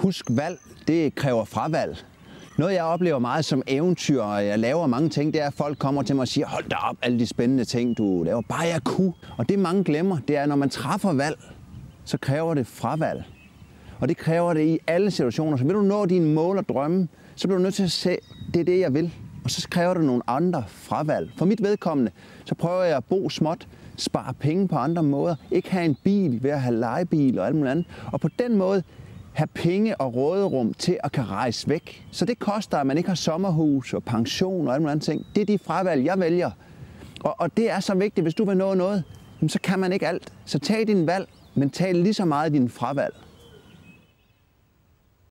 Husk, valg, det kræver fravalg. Noget, jeg oplever meget som eventyr, og jeg laver mange ting, det er, at folk kommer til mig og siger, hold da op, alle de spændende ting, du laver. Bare jeg kunne. Og det mange glemmer, det er, at når man træffer valg, så kræver det fravalg. Og det kræver det i alle situationer. Så vil du nå dine mål og drømme, så bliver du nødt til at se, det er det, jeg vil. Og så kræver det nogle andre fravalg. For mit vedkommende, så prøver jeg at bo småt, spare penge på andre måder, ikke have en bil ved at have lejebil og alt muligt andet. Og på den måde have penge og råderum til at kan rejse væk. Så det koster, at man ikke har sommerhus og pension og alle andre ting. Det er de fravalg, jeg vælger. Og, og det er så vigtigt, hvis du vil nå noget, så kan man ikke alt. Så tag din valg, men tag lige så meget din fravalg.